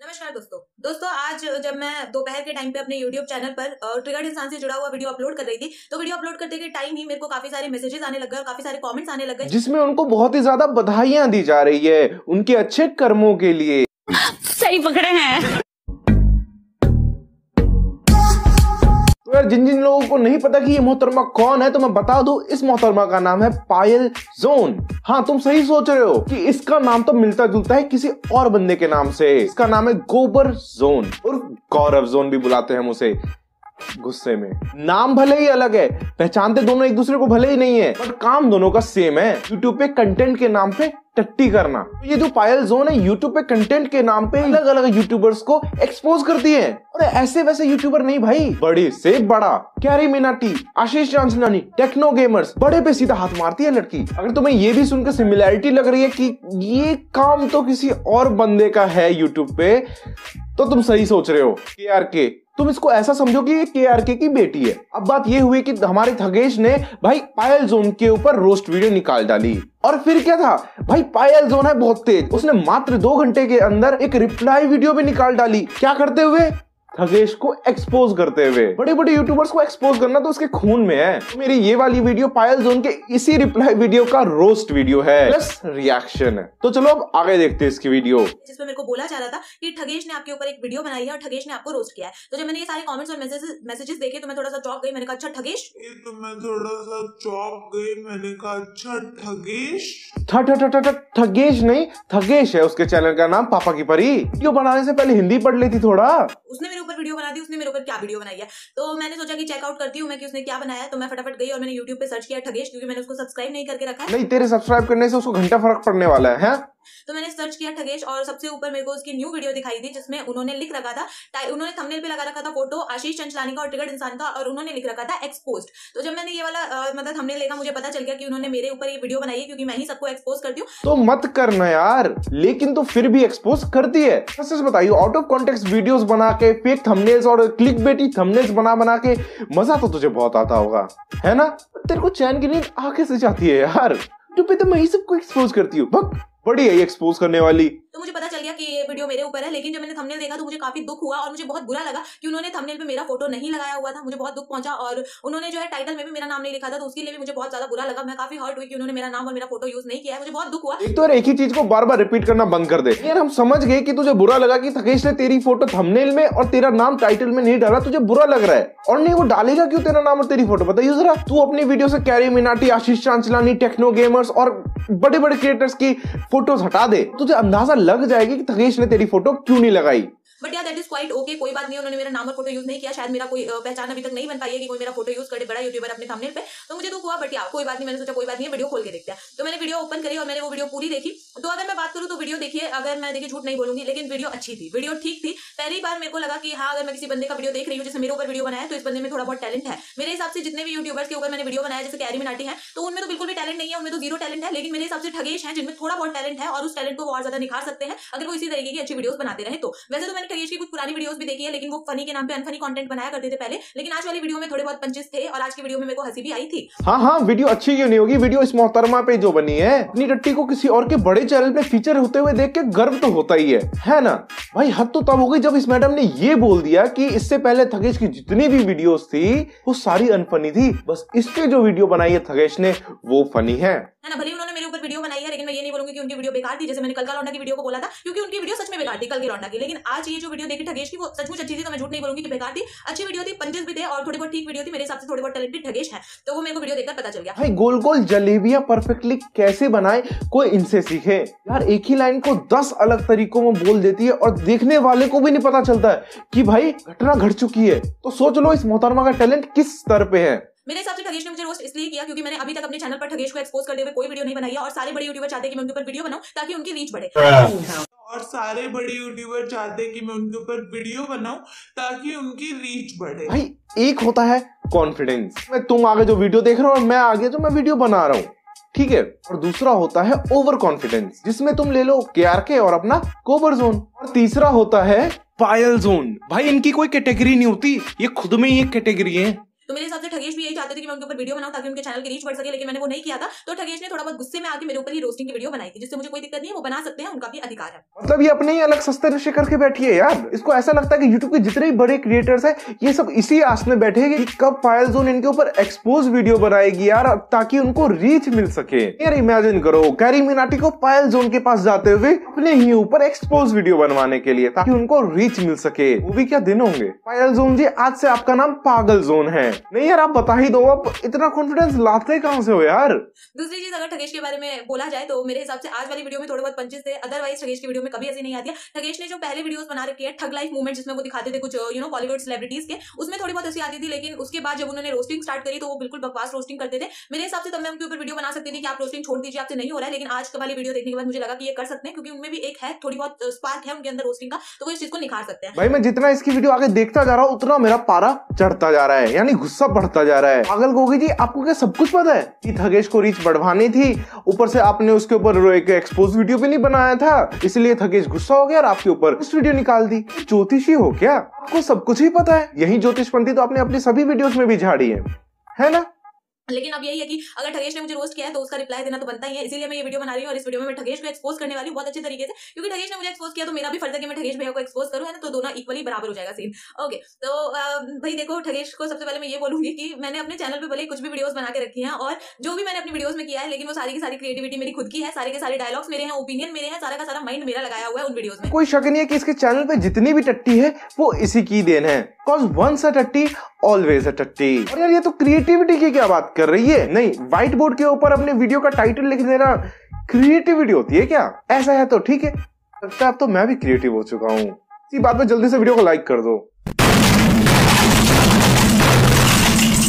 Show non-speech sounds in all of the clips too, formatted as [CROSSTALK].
नमस्कार दोस्तों। दोस्तों आज जब मैं दोपहर के टाइम पे अपने YouTube चैनल पर ट्रिगर्ड इंसान से जुड़ा हुआ वीडियो अपलोड कर रही थी तो वीडियो अपलोड करते के टाइम ही मेरे को काफ़ी सारे मैसेजेस आने लग गए और काफ़ी सारे कमेंट्स आने लग गए। जिसमें उनको बहुत ही ज़्यादा बधाइयाँ दी जा रही है उनके अच्छे कर्मों के लिए। सही पकड़े हैं। तो यार, जिन जिन लोगों को नहीं पता कि ये मोहतरमा कौन है तो मैं बता दूँ, इस मोहतरमा का नाम है पायल जोन। हाँ तुम सही सोच रहे हो कि इसका नाम तो मिलता जुलता है किसी और बंदे के नाम से। इसका नाम है गोबर जोन, और गौरव जोन भी बुलाते हैं हम उसे। गुस्से में। नाम भले ही अलग है, पहचानते दोनों एक दूसरे को भले ही नहीं है बट काम दोनों का सेम है। यूट्यूब पे कंटेंट के नाम पे टट्टी करना। तो ये जो पायल जोन है यूट्यूब पे कंटेंट के नाम पे अलग अलग यूट्यूबर्स को एक्सपोज करती है। और ऐसे वैसे यूट्यूबर नहीं भाई। बड़े से बड़ा कैरी मिनाटी आशीष चांसलानी टेक्नो गेमर्स बड़े पे सीधा हाथ मारती है लड़की। अगर तुम्हें ये भी सुनकर सिमिलैरिटी लग रही है कि ये काम तो किसी और बंदे का है यूट्यूब पे तो तुम सही सोच रहे हो। के आर के तुम इसको ऐसा समझो कि ये के की बेटी है। अब बात ये हुई कि हमारे थगेश ने भाई पायल जोन के ऊपर रोस्ट वीडियो निकाल डाली। और फिर क्या था? भाई पायल जोन है बहुत तेज। उसने मात्र दो घंटे के अंदर एक रिप्लाई वीडियो भी निकाल डाली। क्या करते हुए? खगेश को एक्सपोज करते हुए। बड़े बड़े यूट्यूबर्स को एक्सपोज करना तो उसके खून में है। तो मेरी ये वाली वीडियो पायल जोन के इसी रिप्लाई वीडियो का रोस्ट वीडियो है। प्लस रिएक्शन है। तो चलो अब आगे देखते हैं इसकी वीडियो जिसमें मेरे को बोला जा रहा था कि ठगेश ने आपके ऊपर एक वीडियो बनाई है और ठगेश ने आपको रोस्ट किया है। तो जब मैंने ये सारे कमेंट्स और मैसेजेस देखे तो मैं थोड़ा सा चौक गई। मैंने कहा अच्छा ठगेश? तो मैं थोड़ा सा चौक गई। मैंने कहा अच्छा ठगेश? ठगेश नहीं ठगेश है उसके चैनल का नाम पापा की परी। वीडियो बनाने से पहले हिंदी पढ़ लेती थोड़ा। उसने मेरे ऊपर वीडियो बना दी उसने मेरे ऊपर क्या वीडियो बनाई है? तो मैंने सोचा कि चेकआउट करती हूँ मैं कि उसने क्या बनाया तो मैं फटाफट गई और मैंने यूट्यूब पे सर्च किया ठगेश क्योंकि मैंने उसको सब्सक्राइब नहीं करके रखा नहीं तेरे सब्सक्राइब करने से उसको घंटा फ़र्क पड़ने वाला है, है? तो मैंने सर्च किया ठगेश और सबसे ऊपर मेरे को उसकी न्यू वीडियो दिखाई थी जिसमें उन्होंने लिख रखा था उन्होंने थंबनेल पे लगा रखा था फ़ोटो आशीष चंचलानी का और ट्रिगर्ड इंसान का और उन्होंने लिख रखा था एक्सपोज तो जब मैंने ये वाला मतलब थंबनेल देखा, मुझे पता चल गया कि उन्होंने मेरे ऊपर ये वीडियो बनाई है, क्योंकि मैं ही सबको एक्सपोज करती हूँ। तो मत करना यार, लेकिन तो फिर भी एक्सपोज करती है। सच बताइए आउट ऑफ़ कॉन्टेक्स्ट वीडियोस बना के फेक थंबनेल्स और क्लिक बेटी थंबनेल्स बना बना के, मज़ा तो तुझे बहुत आता होगा, है ना? तेरे को चैन की नींद आके से जाती है यार। तो पे तो मैं ही सबको एक्सपोज करती हूँ। बड़ी है एक्सपोज करने वाली। तो मुझे पता वीडियो मेरे ऊपर है, लेकिन जब मैंने थंबनेल देखा तो मुझे काफ़ी दुख हुआ और मुझे बहुत बुरा लगा कि उन्होंने थंबनेल पे मेरा फ़ोटो नहीं लगाया हुआ था, मुझे बहुत दुख पहुँचा और उन्होंने जो है टाइटल में भी मेरा नाम नहीं लिखा था तो उसके लिए भी मुझे बहुत ज़्यादा बुरा लगा। मैं काफ़ी हर्ट हुई कि उन्होंने मेरा नाम और मेरा फ़ोटो यूज़ नहीं किया है, मुझे बहुत दुख हुआ। एक तो एक ही चीज़ को बार बार रिपीट करना बंद कर दे। यार, हम समझ गए कि तुझे बुरा लगा कि थकेश ने तेरी फ़ोटो थंबनेल में और तेरा नाम टाइटल में नहीं डाला, तुझे बुरा लग रहा है। और नहीं, वो डालेगा क्यों तेरा नाम और तेरी फ़ोटो बताइए जरा तू अपनी वीडियो से कैरी मिनाटी, आशीष चांचलानी टेक्नो गेमर्स और बड़े बड़े क्रिएटर्स की फ़ोटोज़ हटा दे। तुझे अंदाज़ा लग जाएगी कि ने तेरी फ़ोटो क्यों नहीं लगाई? बट यार दैट इज़ क्वाइट ओके कोई बात नहीं, उन्होंने मेरा नाम और फ़ोटो यूज़ नहीं किया। शायद मेरा कोई पहचान अभी तक नहीं बन पाई है कि कोई मेरा फ़ोटो यूज़ करे बड़ा यूट्यूबर अपने थंबनेल पे। तो मुझे दुख हुआ बट यार कोई बात नहीं, मैंने सोचा कोई बात नहीं वीडियो खोल के देखते हैं। तो मैंने वीडियो ओपन करी और मैंने वो वीडियो पूरी देखी। तो अगर मैं बात करूँ तो वीडियो देखिए, अगर मैं, देखिए, झूठ नहीं बोलूँगी, लेकिन वीडियो अच्छी थी। वीडियो ठीक थी। पहली बार मेरे को लगा कि हाँ अगर मैं किसी बंदे का वीडियो देख रही हूँ जैसे मेरे ऊपर वीडियो बनाया तो इस बंदे में थोड़ा बहुत टैलेंट है। मेरे हिसाब से जितने भी यूट्यूबर्स के ऊपर मैंने वीडियो बनाया, जैसे कैरी मिनाटी है तो उनमें तो बिल्कुल भी टैलेंट नहीं है, उनमें तो ज़ीरो टैलेंट है, लेकिन मेरे हिसाब से ठगेश है, जिनमें थोड़ा बहुत टैलेंट है और उस टैलेंट को और ज़्यादा निखार सकते हैं। अगर वो इसी तरीके की अच्छी वीडियोस बनाते रहे तो वैसे तो मैंने ठगेश की कुछ पुरानी वीडियोस भी देखी है लेकिन वो फनी के नाम पे अनफनी कंटेंट बनाया करते थे पहले लेकिन आज वाली वीडियो में थोड़े बहुत पंचेस थे और आज की वीडियो में मेरे को हँसी भी आई थी। हाँ हाँ वीडियो अच्छी क्यों नहीं होगी? वीडियो इस मोहतरमा पे जो बनी है अपनी टट्टी को किसी और के बड़े चैनल पे फीचर होते हुए देख के गर्व तो होता ही है। है ना? भाई हद तो तब हो गई जब इस मैडम ने ये बोल दिया कि इससे पहले थगेश की जितनी भी वीडियोस थी वो सारी अनफनी थी। बस इस पे जो वीडियो बनाई है थगेश ने वो फनी है। है ना? भले उन्होंने मेरे ऊपर वीडियो बनाई कि उनकी वीडियो बेकार थी, जैसे मैंने कल का लौंडा की वीडियो को बोला था, क्योंकि उनकी वीडियो सच में बेकार थी, कल की लौंडा की। लेकिन आज ये जो वीडियो देखी ठगेश की, वो सचमुच अच्छी थी तो मैं झूठ नहीं बोलूँगी कि बेकार थी। अच्छी वीडियो थी पंचेस भी थे और थोड़ी बहुत ठीक वीडियो थी, मेरे हिसाब से थोड़ी बहुत टैलेंटेड ठगेश है। तो वो मेरे को वीडियो देखकर पता चल गया। भाई गोल गोल जलेबियाँ परफेक्टली कैसे बनाए, कोई इनसे सीखे। यार, एक ही लाइन को दस अलग तरीकों में बोल देती है और देखने वाले को भी नहीं पता चलता है कि भाई, घटना घट चुकी है। तो सोच लो, इस मोहतरमा का टैलेंट किस स्तर पे है? मेरे हिसाब से ठगेश ने मुझे रोस्ट इसलिए किया क्योंकि मैंने अभी तक अपने चैनल पर ठगेश को एक्सपोज करते हुए कोई वीडियो नहीं बनाई और सारे बड़े यूट्यूबर चाहते हैं कि मैं उनके ऊपर वीडियो बनाऊँ ताकि उनकी रीच बढ़े। और सारे बड़े यूट्यूबर चाहते हैं कि मैं उनके ऊपर वीडियो बनाऊँ ताकि उनकी रीच बढ़े। भाई एक होता है कॉन्फिडेंस मैं तुम आगे जो वीडियो देख रहे हो और मैं आगे जो मैं वीडियो बना रहा हूँ ठीक है? और दूसरा होता है ओवर कॉन्फिडेंस जिसमें तुम ले लो के आर के और अपना कोबर जोन और तीसरा होता है पायल जोन भाई इनकी कोई कैटेगरी नहीं होती ये खुद में ही एक कैटेगरी है। तो मेरे हिसाब से ठगेश भी यही चाहते थे कि मैं उनके ऊपर वीडियो बनाऊँ ताकि उनके चैनल की रीच बढ़ सके, लेकिन मैंने वो नहीं किया था। तो ठगेश ने थोड़ा बहुत गुस्से में आके मेरे ऊपर ही रोस्टिंग की वीडियो बनाई थी, जिससे मुझे कोई दिक्कत नहीं है, वो बना सकते हैं, उनका भी अधिकार है। मतलब ये अपने ही अलग सस्ते नशे करके बैठी है यार। इसको ऐसा लगता है कि यूट्यूब के जितने भी बड़े क्रिएटर्स हैं, ये सब इसी आस में बैठे कि कब पायल जोन इनके ऊपर एक्सपोज वीडियो बनाएगी यार, ताकि उनको रीच मिल सके। यार इमेजिन करो कैरी मिनाटी को पायल जोन के पास जाते हुए अपने ही ऊपर एक्सपोज वीडियो बनवाने के लिए, ताकि उनको रीच मिल सके। वो भी क्या दिन होंगे? पायल जोन जी, आज से आपका नाम पागल जोन है। नहीं यार आप बता ही दो आप इतना कॉन्फिडेंस लाते कहाँ से हो यार? दूसरी चीज़ अगर ठगेश के बारे में बोला जाए तो मेरे हिसाब से आज वाली वीडियो में थोड़े बहुत पंचेस थे अदरवाइज़ ठगेश की वीडियो में कभी ऐसी नहीं आती है। ठगेश ने जो पहले वीडियोस बना रखी है ठग लाइफ मूवमेंट जिसमें वो दिखाते थे कुछ यू नो बॉलीवुड सेलिब्रिटीज के उसमें थोड़ी बहुत ऐसी आती थी लेकिन उसके बाद जब उन्होंने रोस्टिंग स्टार्ट करी तो वो बिल्कुल बकवास रोस्टिंग करते थे। मेरे हिसाब से तब मैं उनके ऊपर वीडियो बना सकती थी कि आप रोस्टिंग छोड़ दीजिए आपसे नहीं हो रहा है लेकिन आज वाली वीडियो देखने के बाद मुझे लगा कि ये कर सकते हैं क्योंकि उनमें भी एक है थोड़ी बहुत स्पार्क है उनके अंदर रोस्टिंग का तो वो इस चीज़ को निखार सकते हैं। भाई मैं जितना इसकी वीडियो आगे देखता जा रहा हूँ उतना मेरा पारा चढ़ता जा रहा है यानी गुस्सा बढ़ता जा रहा है। पागल गोगी जी, आपको क्या सब कुछ पता है? कि थगेश को रीच बढ़वानी थी। ऊपर से आपने उसके ऊपर एक एक्सपोज वीडियो भी नहीं बनाया था। इसलिए थगेश गुस्सा हो गया और आपके ऊपर उस वीडियो निकाल दी। ज्योतिषी हो क्या? आपको सब कुछ ही पता है। यही ज्योतिष पंथी तो आपने अपनी सभी वीडियोस में भी झाड़ी है। है ना? लेकिन अब यही है कि अगर ठगेश ने मुझे रोस्ट किया है तो उसका रिप्लाई देना तो बनता ही है। इसीलिए मैं ये वीडियो बना रही हूँ और इस वीडियो में मैं ठगेश को एक्सपोज करने वाली हूँ बहुत अच्छे तरीके से। क्योंकि ठगेश ने मुझे एक्सपोज किया तो मेरा भी फ़र्ज़ है कि मैं ठगेश भैया को एक्सपोज करूँ, है ना? तो दोनों इक्वली बराबर हो जाएगा सीन ओके तो भाई देखो, ठगेश को सबसे पहले मैं ये बोलूँगी कि मैंने अपने चैनल पर भले कुछ भी वीडियोस बना के रखी है और जो भी मैंने अपनी वीडियोस में किया है, लेकिन वो सारी की सारी क्रिएटिविटी मेरी खुद की है, सारे के सारे डायलॉग्स मेरे हैं ओपिनियन मेरे हैं, सारा का सारा माइंड मेरा लगाया हुआ है उन वीडियोस में। कोई शक नहीं है कि इसके चैनल पर जितनी भी टट्टी है, वो इसी की देन है। टट्टी ऑलवेज अ टट्टी। और यार, ये तो क्रिएटिविटी की क्या बात? कर रही है? नहीं व्हाइट बोर्ड के ऊपर अपने वीडियो का टाइटल लिख देना क्रिएटिविटी होती है क्या? ऐसा है तो ठीक है। लगता है अब तो मैं भी क्रिएटिव हो चुका हूँ। इसी बात में जल्दी से वीडियो को लाइक कर दो।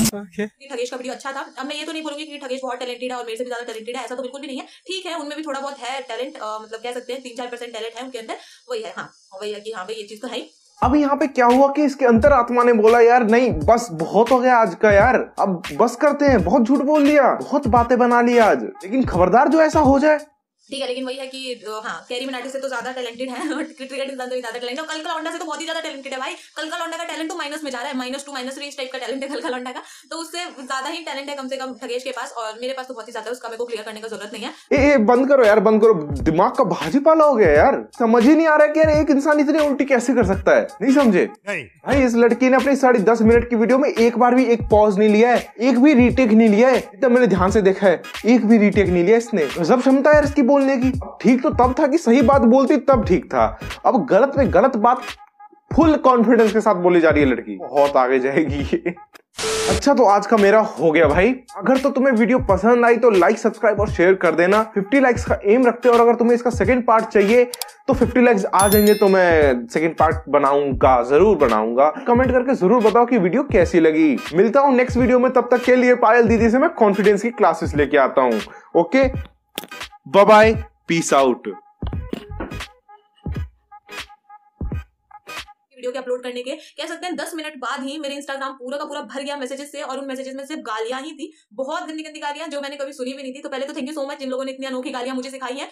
कि ठगेश का वीडियो अच्छा था। अब मैं ये तो नहीं बोलूँगी कि ठगेश बहुत टैलेंटेड है और मेरे से भी ज़्यादा टैलेंटेड है ऐसा तो बिल्कुल भी नहीं है। ठीक है उनमें भी थोड़ा बहुत है टैलेंट मतलब कह सकते हैं तीन चार परसेंट टैलेंट है उनके अंदर। वही है हाँ वही है कि हाँ भाई ये चीज़ तो है ही। अब यहाँ पे क्या हुआ कि इसके अंतर आत्मा ने बोला, यार, नहीं, बस बहुत हो गया आज का, यार। अब बस करते हैं, बहुत झूठ बोल लिया, बहुत बातें बना लिया आज। लेकिन खबरदार जो ऐसा हो जाए ठीक है लेकिन वही है कि हाँ कैरी मिनाटी से तो ज़्यादा टैलेंटेड है [LAUGHS] और क्रिकेट इंसान तो भी ज़्यादा टैलेंट है। कल का लौंडा से तो बहुत ही ज़्यादा टैलेंटेड है भाई। कल का लौंडा का टैलेंट तो माइनस में जा रहा है। माइनस टू माइनस थ्री इस टाइप का टैलेंट है कल का। लौंडा का तो उससे ज़्यादा ही टैलेंट है कम से कम ठगेश के पास। और मेरे पास तो बहुत ही ज़्यादा उसका मेरे को क्लियर करने का ज़रूरत नहीं है। ए, ए बंद करो यार बंद करो। दिमाग का भाजी पाला हो गया यार। समझ ही नहीं आ रहा कि यार एक इंसान इतनी उल्टी कैसे कर सकता है। नहीं समझे? नहीं। भाई इस लड़की ने अपनी साढ़े दस मिनट की वीडियो में एक बार भी एक पॉज नहीं लिया है। एक भी रीटेक नहीं लिया है। इतना मैंने ध्यान से देखा है। एक भी रीटेक नहीं लिया इसने। गजब क्षमता है इसकी बोलने की। ठीक तो तब था कि सही बात बोलती, तब ठीक था। अब गलत में गलत बात फुल कॉन्फिडेंस के साथ बोली जा रही है लड़की। बहुत आगे जाएगी ये। अच्छा तो आज का मेरा हो गया भाई। अगर तो तुम्हें वीडियो पसंद आई तो लाइक सब्सक्राइब और शेयर कर देना। 50 लाइक्स का एम रखते हैं और अगर तुम्हें इसका सेकंड पार्ट चाहिए तो 50 लाइक्स आ जाएँगे तो मैं सेकंड पार्ट बनाऊँगा, ज़रूर बनाऊँगा। कमेंट करके ज़रूर बताओ कि वीडियो कैसी लगी। मिलता हूँ नेक्स्ट वीडियो में। तब तक के लिए पायल दीदी से मैं कॉन्फिडेंस की क्लासेस लेके आता हूँ। Okay bye peace out video के अपलोड करने के, कह सकते हैं दस मिनट बाद ही मेरे इंस्टाग्राम पूरा का पूरा भर गया मैसेजेस से और उन मैसेजेस में सिर्फ़ गालियाँ ही थी। बहुत गंदी गंदी गालियाँ जो मैंने कभी सुनी भी नहीं थी। तो पहले तो थैंक यू सो मच जिन लोगों ने इतनी अनोखी गालियाँ मुझे सिखाई हैं।